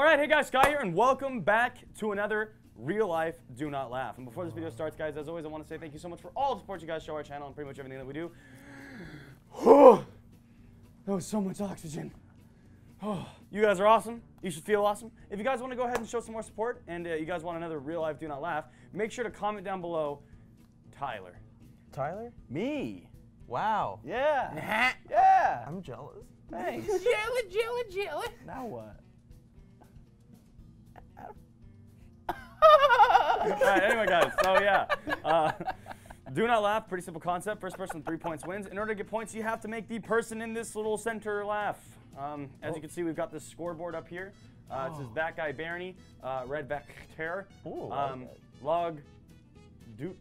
All right, hey guys, Sky here, and welcome back to another real life Do Not Laugh. And before this video starts, guys, as always, I want to say thank you so much for all the support you guys show our channel and pretty much everything that we do. Oh, that was so much oxygen. Oh, you guys are awesome. You should feel awesome. If you guys want to go ahead and show some more support, and uh, you guys want another real life Do Not Laugh, make sure to comment down below, Tyler. Tyler? Me. Wow. Yeah. yeah. I'm jealous. Thanks. Jelly, jelly, jelly. Now what? right, anyway, guys, so yeah. Uh, do not laugh, pretty simple concept. First person three points wins. In order to get points, you have to make the person in this little center laugh. Um, as you can see, we've got this scoreboard up here. Uh, It says that guy Barney, uh, red back tear, Ooh, like um, that. log, doot,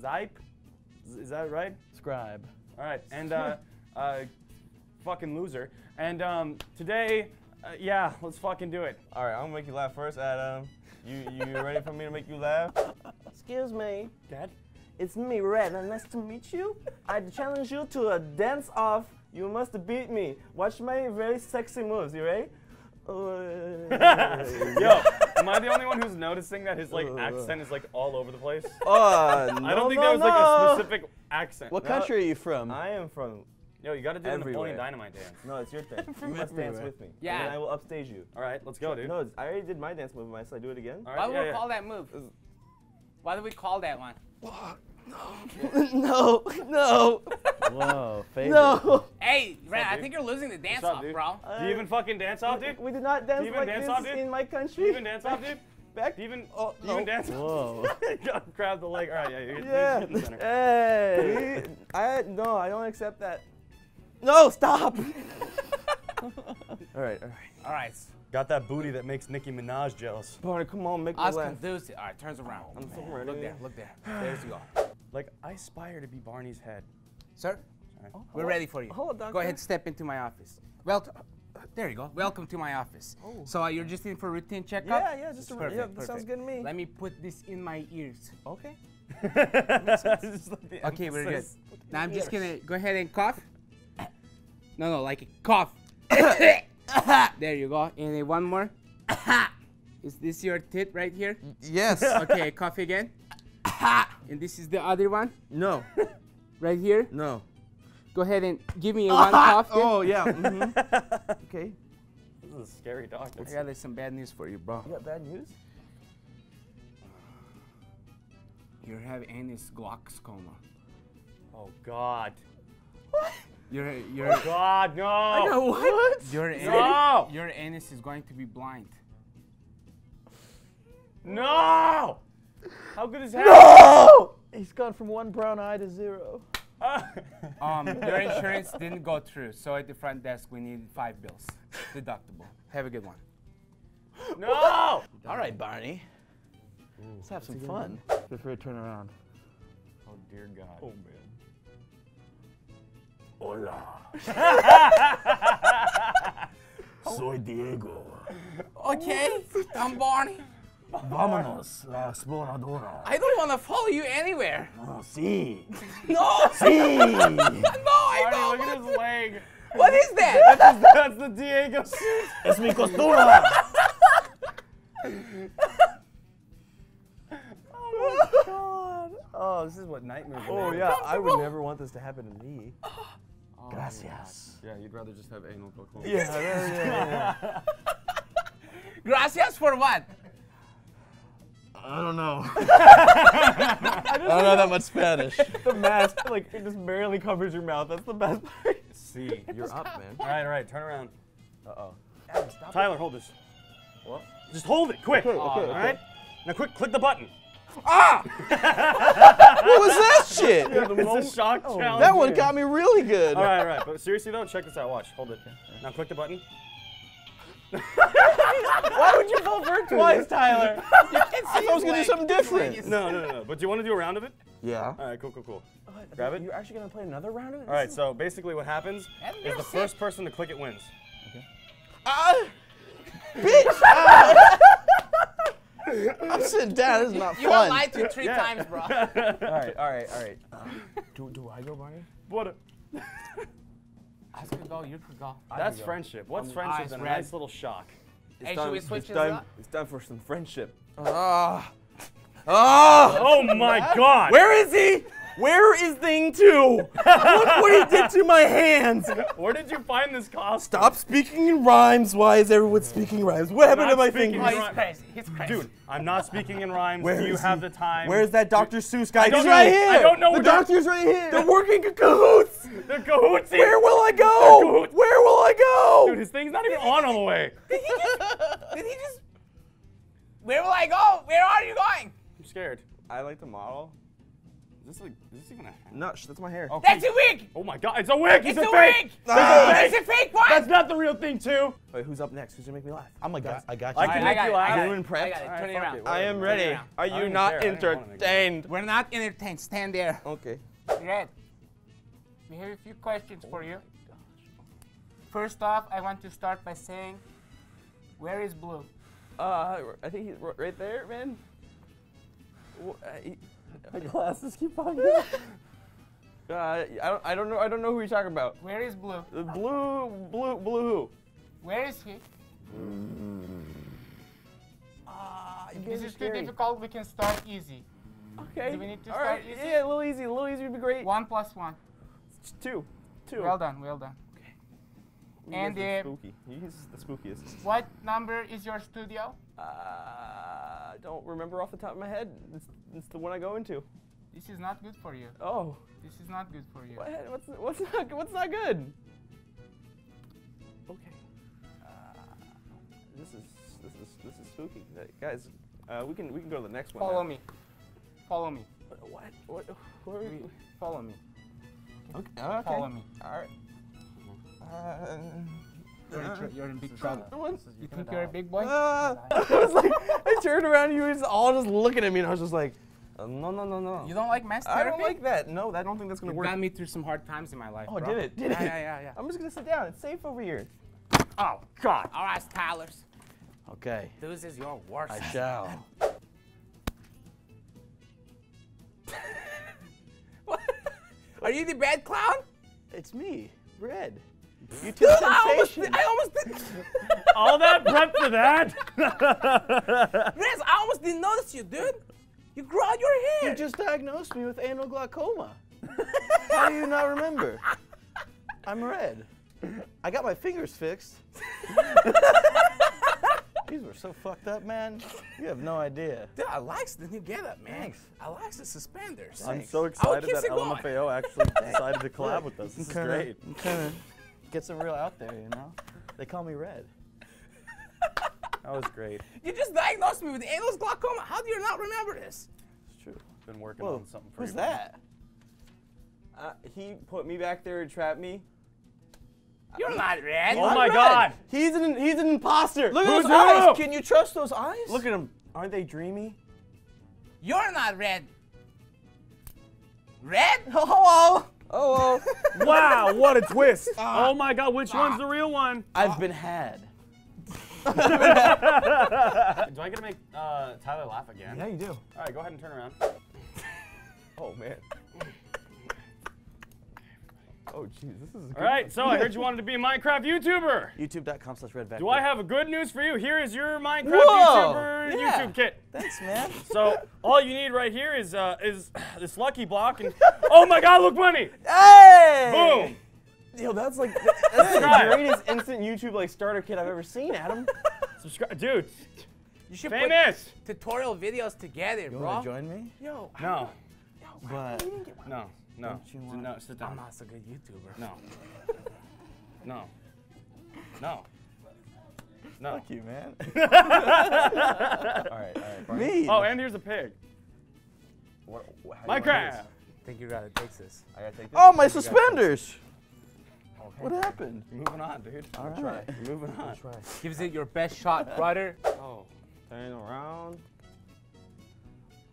zipe. Is that right? Scribe. All right, and uh, uh, fucking loser. And um, today, uh, yeah, let's fucking do it. All right, I'm gonna make you laugh first, Adam. You you ready for me to make you laugh? Excuse me. Dad? It's me, Red, and nice to meet you. I challenge you to a dance off. You must beat me. Watch my very sexy moves. You ready? Uh, Yo, am I the only one who's noticing that his like accent is like all over the place? uh, no, I don't think no, there was like a specific accent. What No. country are you from? I am from. Yo, you got to do a Everywhere. Napoleon Dynamite dance. No, it's your turn. you must dance with me. Yeah. And then I will upstage you. All right, let's go, dude. No, it's- I already did my dance move. Must I do it again? All Why right, do yeah, we yeah. call that move? Why do we call that one? no, no, Whoa, favorite. no. Hey, Red, I think you're losing the dance up, off, dude? bro. Do you even fucking dance off, dude? We did not dance even like dance this off, dude? in my Do country. you even dance off, dude? Back. Do you even, Oh, do you even no. dance? Whoa. Grab the leg. All right, yeah, you're, Yeah. you're in the center. Hey. I no, I don't accept that. No, stop. All right, all right. All right. Got that booty that makes Nicki Minaj jealous. Barney, come on, make me Us laugh. conducive. All right, turns around. I'm so ready. Look there, look there. There's you go. Like, I aspire to be Barney's head. Sir, we're ready for you. Hold on, Go ahead, step into my office. Well, there you go. Welcome to my office. So uh, you're just in for a routine checkup? Yeah, yeah, just a, Perfect, yeah, that sounds good to me. Let me put this in my ears. okay. Just like the Okay, we're good. Now I'm just gonna go ahead and cough. No, no, like a cough. there you go. And then one more. Is this your tit right here? Yes. Okay, cough again. And this is the other one No, right here. no. Go ahead and give me a one cough. then. Oh yeah. mhm. Okay. This is a scary doctor. I got some bad news for you, bro. You got bad news? You have anus glaucoma. Oh, God. Your your God, no. I know what? your anus, No. your anus is going to be blind. No! How good is that? Oh! He's gone from one brown eye to zero. Um, your insurance didn't go through, so at the front desk we need five bills, deductible. Have a good one. no! All right, Barney. Let's have some fun. Feel free to turn around. Oh, dear God. Oh, man. Soy Diego. Okay, I'm Barney. Vámonos, la exploradora. I don't want to follow you anywhere. Oh, sí. No, Sí. no, I Barney, don't. look at his leg. What is that? That's the Diego suit. es mi costura. Oh God. Oh, this is what nightmares are. Oh, yeah. I would never want this to happen to me. Oh. Gracias. Yeah, you'd rather just have anal glaucoma. Yeah, yeah, yeah, yeah. Gracias for what? I don't know. I don't know that much Spanish. the mask, like, it just barely covers your mouth. That's the best part. See. You're up, man. All right, all right, turn around. Uh-oh. Tyler, hold this. What? Just hold it, quick. Okay, okay, All okay. right? Now, quick, click the button. What was that shit? It's a shock Oh, challenge. That one got me really good. All right, all right. But seriously, though, check this out. Watch. Hold it. Now, click the button. Why would you fall for it twice, Tyler? I thought I was gonna do something different. No, no, no, no. But do you want to do a round of it? Yeah. All right, cool, cool, cool. Grab it. You're actually gonna play another round of it? All right, so basically what happens Have is the seen- first person to click it wins. Ah, bitch. Ah. I'm sitting down. This is not fun. You got fun. lied to three Yeah. times, bro. All right, all right, all right. do, do I go, Barney? What? A, I could go, you could go. that's go. friendship. What's Um, friendship eyes than a red. nice little shock? Hey, time, should we switch it's this time, up? It's time for some friendship. Ah. Ah. Oh my god! Where is he? Where is thing two? Look what he did to my hands. Where did you find this costume? Stop speaking in rhymes. Why is everyone speaking rhymes? What happened to my fingers? in Oh, he's crazy. He's crazy. Dude, I'm not speaking in rhymes. Where Do you have he? the time? Where's that Dr. Seuss guy? He's know. right here. I don't know where. The who Doc- doctor's right here. They're working in cahoots. The cahoots. Where will I go? Where will I go? Dude, his thing's not even on all the way. Did he just? Did he just? Where will I go? Where are you going? I'm scared. I like the model. Is this like, is this even a hat? No, sh- that's my hair. Okay. That's a wig. Oh my god, it's a wig! It's It's, a fake! wig. Ah. It's a fake one. That's not the real thing, too! Wait, who's up next? Who's gonna make me laugh? I'm a guy. I got you. I can I make you it, I laugh. got it. Doing prep? I got it. Alright, Turn it around. it. I am ready. around. Are you not care. I don't even wanna make it. entertained? We're not entertained. Stand there. Okay. Red. We have a few questions for you. First off, I want to start by saying, where is Blue? Uh, I think he's right there, man. Wh- uh, he- My glasses keep popping. Uh, I don't, I don't know, I don't know who you're talking about. Where is Blue? The blue, blue, blue who? Where is he? Ah, you This guys are is too difficult. We can start easy. Okay. Do we need to All start right. easy? Yeah, a little easy, a little easy would be great. One plus one. It's two, two. Well done. Well done. You And guys are uh, spooky. He's the spookiest. What number is your studio? Uh, I don't remember off the top of my head. It's, it's the one I go into. This is not good for you. Oh, This is not good for you. what, what's what's not what's not good? Okay. Uh, this is this is this is spooky, Uh, guys. Uh, we can we can go to the next one. Follow now. me. Follow me. What? What? Where are we? Follow me. Okay. okay. Follow me. All right. Uh, You're in, tr- you're in big trouble. what? You think you're a big boy? Uh, I was like, I turned around, and you was all just looking at me, and I was just like, uh, no, no, no, no. You don't like mass therapy? I don't like that. No, I don't think that's gonna You work. got me through some hard times in my life. Oh, bro. did it? Did yeah, it? Yeah, yeah, yeah. I'm just gonna sit down. It's safe over here. Oh, God. All right, Tyler's. Okay. This is your worst. I shall. Are you the bad clown? It's me, Red. You Dude, took I almost, sensation. I almost, did, All that prep for that? Rez, I almost didn't notice you, dude. You grew out your hair. You just diagnosed me with anal glaucoma. How do you not remember? I'm Red. I got my fingers fixed. These were so fucked up, man. You have no idea. Dude, I likes the new getup, man. Thanks. I likes the suspenders. I'm Thanks. so excited that it going. LMFAO actually decided to collab with us. This is great. Kinda gets it real out there, you know? They call me Red. That was great. You just diagnosed me with anal glaucoma. How do you not remember this? It's true. Been working Whoa, on something for who's you, man. that? Uh, he put me back there and trapped me. You're not red. Oh my God. He's an he's an imposter. Look at Who's those eyes. who? Can you trust those eyes? Look at him. Aren't they dreamy? You're not red. Red? Hello. Oh, Wow, what a twist. oh my God, which one's the real one? I've been had. Do I get to make uh, Tyler laugh again? yeah, you do. All right, go ahead and turn around. Oh man. Oh jeez, this is. All right, so I heard you wanted to be a Minecraft YouTuber. YouTube.com slash Red Do I have a good news for you? Here is your Minecraft Whoa, YouTuber yeah. YouTube kit. Thanks, man. So all you need right here is uh, is this lucky block, and oh my God, look money! Hey! Boom! Yo, that's like that's the greatest instant YouTube like starter kit I've ever seen, Adam. Subscribe, dude. You should Famous. put tutorial videos together, You bro. want to join me? Yo, No, Yo, But no, no, Don't you want- no. Sit down. I'm not so good YouTuber. No. No. No. No. fuck you, man. all right, all right. Barney. me. Oh, and here's a pig. What, wh- how do you wanna do Minecraft. I think you gotta take this. I gotta take this. Oh, my suspenders. Okay. What happened? Moving on, dude. All Try. right. Moving on. Try. Gives it your best shot, brother. Oh. Turn around.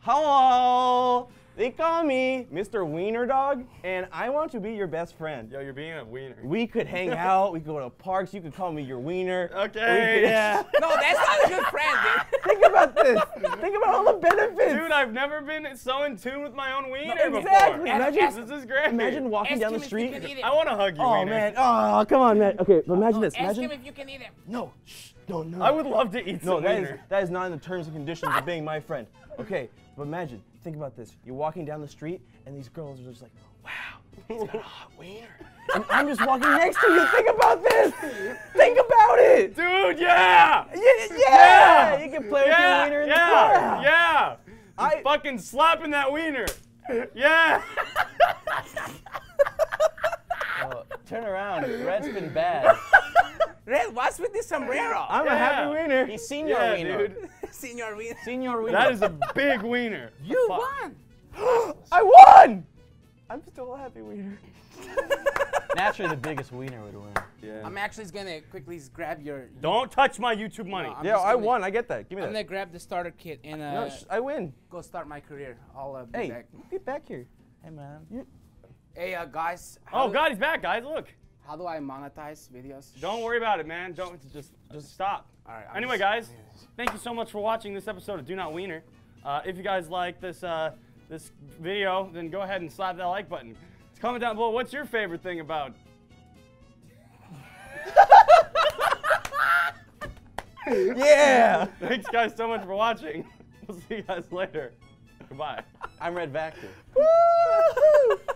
Hello. They call me Mr. Wiener Dog, and I want to be your best friend. Yo, you're being a wiener. We could hang out. We could go to parks. You could call me your wiener. Okay. Could- yeah. No, that's not a good friend, dude. Think about this. Think about all the benefits. Dude, I've never been so in tune with my own wiener before. exactly. Imagine- this is great. Imagine walking Ask down the street. can eat it. I want to hug you, Oh wiener. man. Oh, come on, man. Okay, but imagine this. Ask him if you can eat him. No. Shh. No, no. I would love to eat No, some that is, wiener. that is not in the terms and conditions of being my friend. Okay, but imagine, think about this. You're walking down the street, and these girls are just like, wow, he's got a hot wiener. And I'm just walking next to you. Think about this. Think about it. Dude, yeah! Yeah, yeah. You can play with your Yeah, wiener in the yeah, car. yeah. I- fucking slapping that wiener. Yeah. Oh, turn around. Red's been bad. Red, what's with this sombrero? I'm a happy wiener. He's senior yeah, wiener. dude. Senior win. Senior wiener. That is a big wiener. You Fuck. won. I won. I'm still a happy wiener. Naturally, the biggest wiener would win. Yeah. I'm actually just gonna quickly grab your. Don't touch my YouTube money. No, Yeah, I gonna- won. I get that. Give me I'm gonna grab the starter kit and uh, No, sh- I win. go start my career. I'll uh, be Hey, back. get back here. Hey, man. Hey, uh, guys. oh God, he's back, guys. Look. How do I monetize videos? Don't worry about it, man. Don't just just stop. All right. I'm Anyway, just- guys, thank you so much for watching this episode of Do Not Wiener. Uh, if you guys like this uh, this video, then go ahead and slap that like button. Comment down below. What's your favorite thing about? Yeah. Thanks, guys, so much for watching. We'll see you guys later. Goodbye. I'm Red Vacktor. Woo!